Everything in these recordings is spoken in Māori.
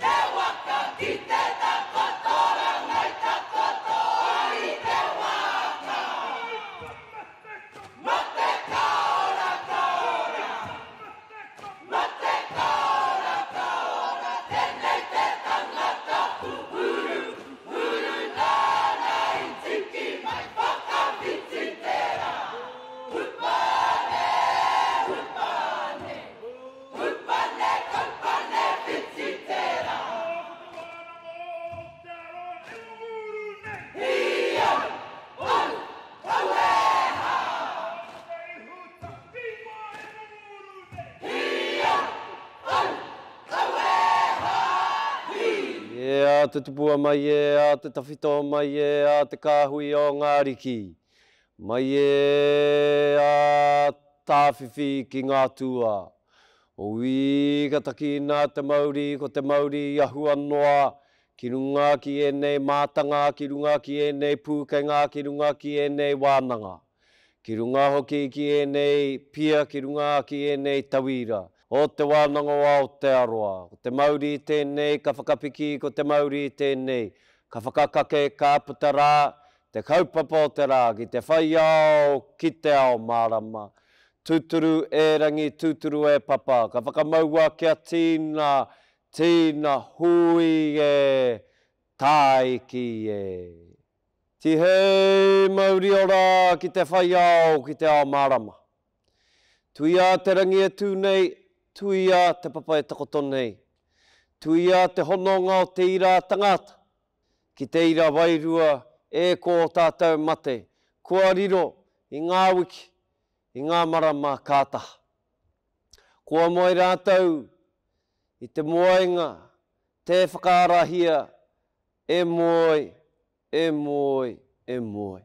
Te waka ki te takoto rangai takoto i te waka Ma te kaora kaora Ma te kaora kaora Tenei te tangata pupuru Puru nana i tiki mai Whakawhiti te ra Hupane, hupane Ā te tupua mai e, ā te tawhito mai e, ā te kāhui o ngā ariki. Mai e a Tawhiwhi ki ngā tūā o Wīkataki nā te mauri ko te mauri i ahua noa ki runga ki ēnei mātanga ki runga ki ēnei pūkenga ki runga ki ēnei wānanga ki runga hoki ki ēnei pia ki runga ki ēnei tauīra o te wānanga o Aotearoa ko te mauri tēnei ka whakapiki ko te mauri tēnei ka whakakake ka puta rā Te kaupapa o te rā ki te whai ao ki te ao mārama. Tūturu e rangi tūturu e papa ka whakamaua kia tīna, tīna hūi e, tāiki e. Tihei mauri ora ki te whai ao ki te ao mārama. Tuia te rangi e tū nei, tuia te papa e takoto nei. Tuia te hononga o te ira a tangata, Ki te ira wairua e ko o tatou mate kua riro i nga wiki, i nga marama ka taha. Kua moe ratou i te moenga te whakaarahia e moe, e moe, e moe.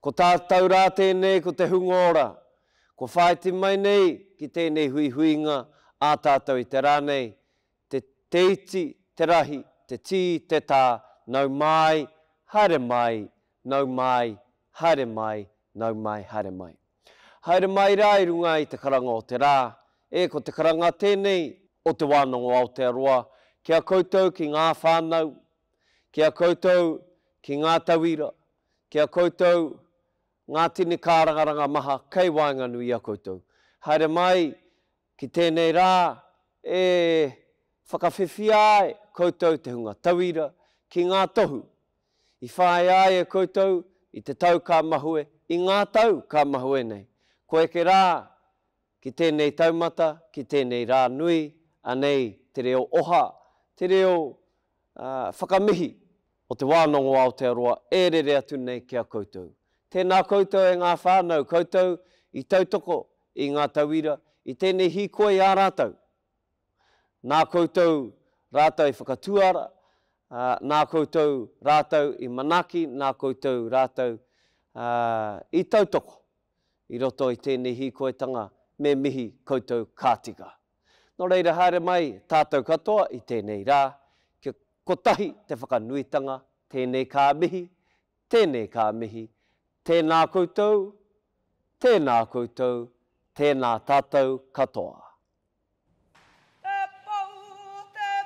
Ko tatou ra tenei ko te hunga ora kua whaiti mai nei ki tenei huihuinga a tatou i te ra nei Te, te iti, te rahi, te tī, te tā, nau māi, haere mai, nau māi, haere mai, nau mai, haere mai. Haere mai rā i runga i te karanga o te rā, e ko te karanga tēnei o Te Wānanga o Aotearoa ki a koutou ki ngā whānau, ki a koutou ki ngā tauira, ki a koutou ngā tini kārangaranga maha kei waenganui i a koutou. Haere mai Ki tēnei rā, e whakawhiwhia ai koutou te hunga tauira ki ngā tohu i whāia ai e koutou i te tau ka mahue, i ngā tau ka mahue nei, kua eke rā ki tēnei taumata, ki tēnei rā nui, anei te reo oha, te reo whakamihi o Te Wānanga o Aotearoa e rere atu nei ki a koutou. Tēnā koutou e ngā whānau koutou i tautoko i ngā tauira i tēnei hīkoi ā rātou. Nā koutou rātou i whakatuara, nā koutou rātou i manaaki, nā koutou rātou i tautoko i roto i tēnei hīkoitanga, me mihi koutou ka tika. Nō reira haere mai tātou katoa i tēnei rā, kia kotahi te whakanuitanga, tēnei kā mihi, tēnei kā mihi, tēnā koutou, tēnā koutou, tēnā tātou katoa.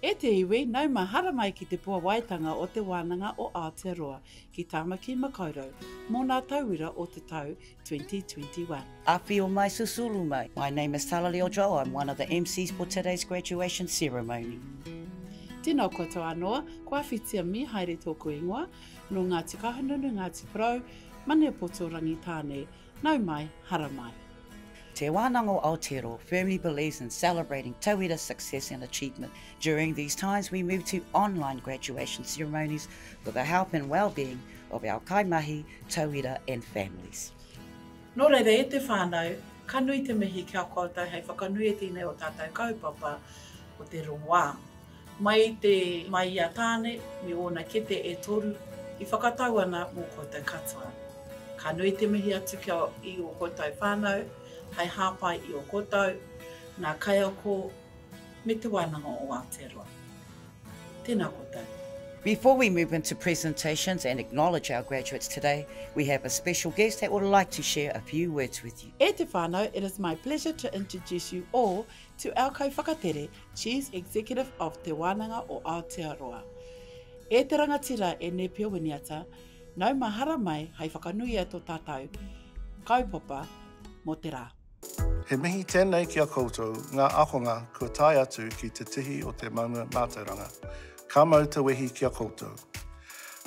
E te iwi, nau ma haramai ki te puawaitanga o te wānanga o Aotearoa ki Tāmaki Makaurau mō nā tauira o te tau 2021. Awhio mai susulu mai. My name is Tala Leo Joel, I'm one of the MCs for today's graduation ceremony. Tino katoa noa, ko Awhitia Mee haere tōku ingoa, nō Ngāti Kahungunu, Ngāti Porou, Manuapoto Rangitāne, Nau mai, hara mai. Te Wānanga o Aotearoa firmly believes in celebrating tauira success and achievement. During these times we move to online graduation ceremonies for the health and well-being of our kaimahi, tauira and families. Nō reira e te whānau, ka nui te mihi ki a koutou hei whakanui i tēnei o tātou kaupapa o te rongoā. Mai i te mai i a Tāne me ōna kete e toru i whakatau ana mō koutou katoa. Ka nui te mihi atu kia i ō koutou whānau hai hāpai i ō koutou, ngā kaiako me te wānanga o Aotearoa. Tēnā koutou. Before we move into presentations and acknowledge our graduates today, we have a special guest that would like to share a few words with you. E te whānau, it is my pleasure to introduce you all to our kaiwhakatere Chief Executive of Te Wānanga o Aotearoa. E te rangatira e Nēpia Winiata, nau mahara mai hai whakanuia to tatau kaupapa mo te ra. He mihi tēnei ki a koutou ngā akonga kua tae atu ki te tihi o te maunga mātauranga. Ka mau te wehi ki a koutou.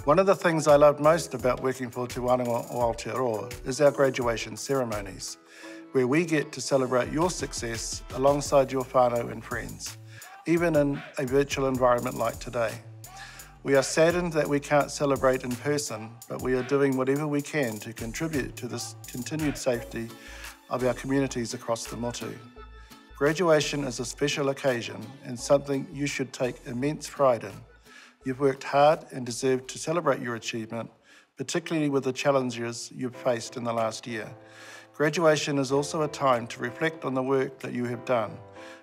One of the things I loved most about working for Te Wānanga o Aotearoa is our graduation ceremonies. where we get to celebrate your success alongside your whānau and friends, even in a virtual environment like today. We are saddened that we can't celebrate in person, but we are doing whatever we can to contribute to this continued safety of our communities across the Motu. Graduation is a special occasion and something you should take immense pride in. You've worked hard and deserve to celebrate your achievement, particularly with the challenges you've faced in the last year. Graduation is also a time to reflect on the work that you have done,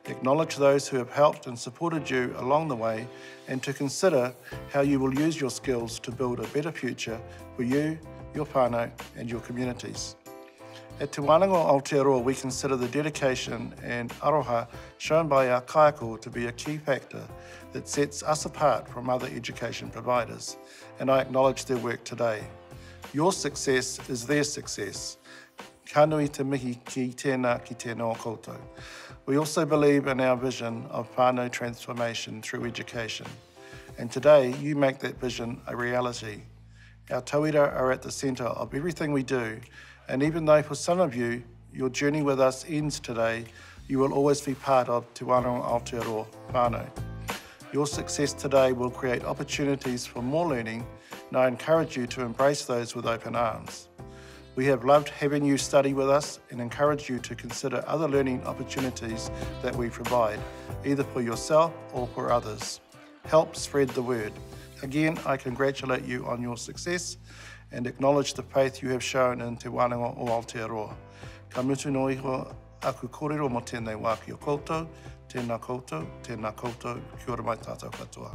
acknowledge those who have helped and supported you along the way, and to consider how you will use your skills to build a better future for you, your whānau and your communities. At Te Wānanga Aotearoa, we consider the dedication and aroha shown by our kaiako to be a key factor that sets us apart from other education providers, and I acknowledge their work today. Your success is their success. Kanui te mihi ki tēnā ki tēnō koutou. We also believe in our vision of whānau transformation through education. And today, you make that vision a reality. Our tauira are at the centre of everything we do and even though for some of you, your journey with us ends today, you will always be part of Te Wānanga Aotearoa whānau. Your success today will create opportunities for more learning, and I encourage you to embrace those with open arms. We have loved having you study with us and encourage you to consider other learning opportunities that we provide, either for yourself or for others. Help spread the word. Again, I congratulate you on your success and acknowledge the faith you have shown in Te Wānanga o Aotearoa. Ka mutu noa iho aku kōrero mō tēnei wā ki a koutou, tēnā koutou, tēnā koutou, kia ora mai tātou katoa.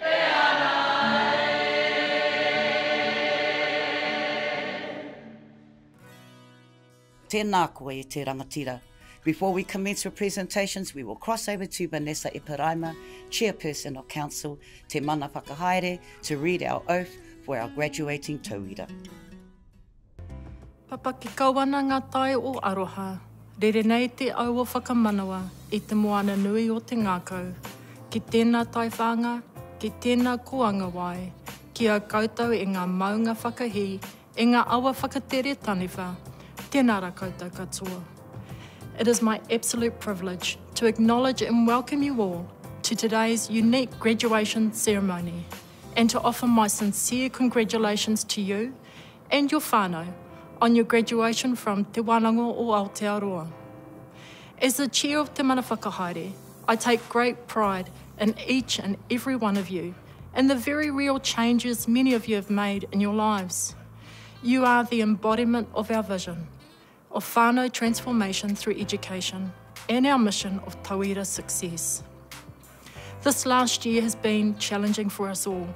Te ara e. Tēnā koe e te rangatira. Before we commence with presentations, we will cross over to Vanessa Eparaima, Chairperson of Council, Te Mana Whakahaere, to read our oath for our graduating tauira. Papaki kau ana ngā tae o aroha. Rere nei te au o whakamanawa i te moana nui o te ngākau, ki tēnā taiwhānga, ki tēnā koanga wai, ki a koutou e ngā maunga whakahī, e ngā awa whakatere taniwha, tēnā ra koutou katoa. It is my absolute privilege to acknowledge and welcome you all to today's unique graduation ceremony. and to offer my sincere congratulations to you and your whānau on your graduation from Te Wananga o Aotearoa. As the chair of Te Mana Whakahaere, I take great pride in each and every one of you and the very real changes many of you have made in your lives. You are the embodiment of our vision of whānau transformation through education and our mission of tauira success. This last year has been challenging for us all,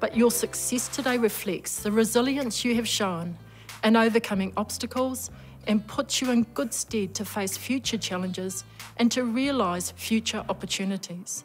but your success today reflects the resilience you have shown in overcoming obstacles and puts you in good stead to face future challenges and to realise future opportunities.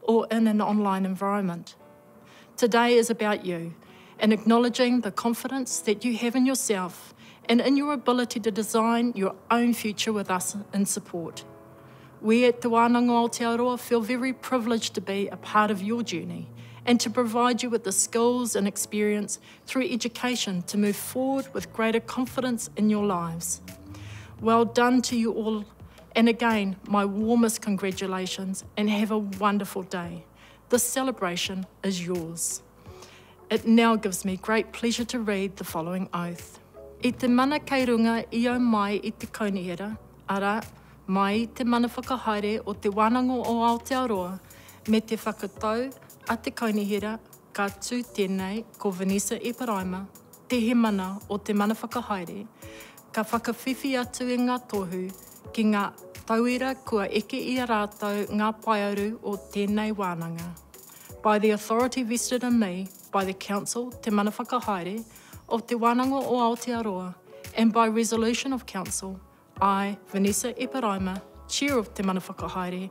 or in an online environment. Today is about you and acknowledging the confidence that you have in yourself and in your ability to design your own future with us in support. We at Te Wānanga Aotearoa feel very privileged to be a part of your journey and to provide you with the skills and experience through education to move forward with greater confidence in your lives. Well done to you all, And again my warmest congratulations and have a wonderful day. This celebration is yours. It now gives me great pleasure to read the following oath. I te mana kei runga i au mai i te Kaunihera, arā, mai i te mana whakahaere o Te Wānanga o Aotearoa me te whakatau a te Kaunihera ka tū tēnei ko Vanessa Eparaima te hemana o te mana whakahaere, Ka whakawhiwhi atu i ngā tohu ki ngā tauira kua eke i a rātou ngā paearu o tēnei wānanga. By the authority vested in me by the Council, Te Mana Whakahaere, of Te Wānanga o Aotearoa, and by resolution of Council, I, Vanessa Eparaima, Chair of Te Mana Whakahaere,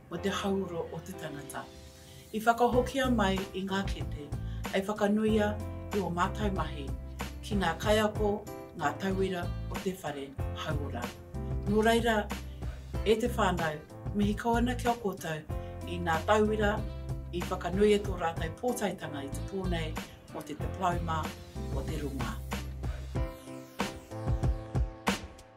o te hauoro o te tangata, i whakahokia mai i ngā kete hei whakanuia i ō mātou mahi ki ngā kaiako, ngā tauira o te whare hauora. Nō reira, e te whānau, mihi kau ana ki a koutou i ngā tauira i whakanui e tō rātou pōtaetanga i te pō nei mō te Diploma o te Rūmā.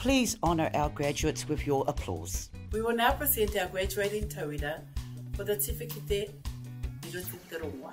please honour our graduates with your applause. We will now present our graduating tauira for the Tifikite Iruti Te Rongoa.